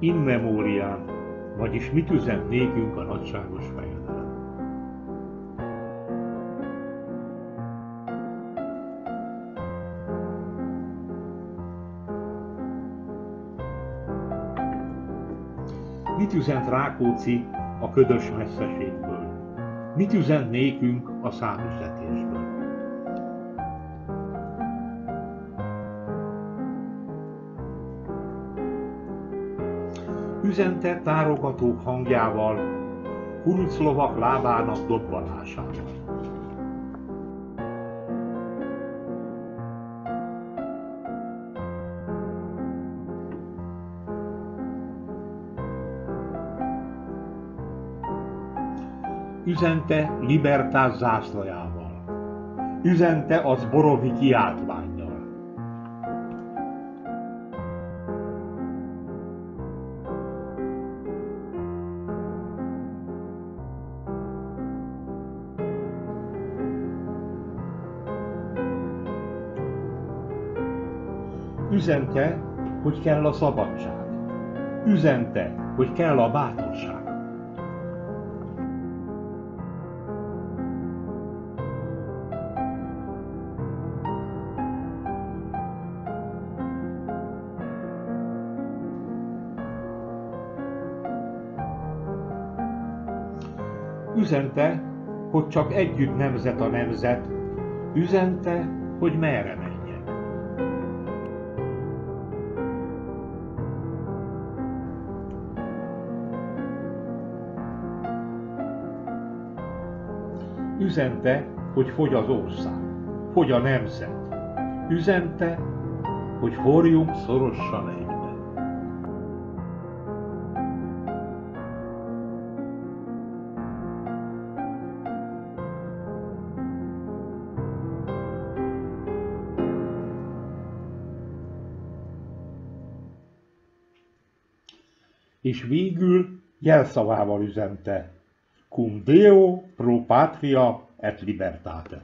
in memoriam, vagyis mit üzent nékünk a nagyságos fejedelem. Mit üzent Rákóczi a ködös messzeségből? Mit üzent nékünk a számüzetésből? Üzente tárogatók hangjával, kuruclovak lábának dobbanásával. Üzente Libertás zászlajával. Üzente az borovi kiáltványjal. Üzente, hogy kell a szabadság. Üzente, hogy kell a bátorság. Üzente, hogy csak együtt nemzet a nemzet, üzente, hogy merre menjek. Üzente, hogy fogy az ország, fogy a nemzet. Üzente, hogy forjunk szorosan egybe. és végül jelszavával üzente cum Deo pro patria et libertate.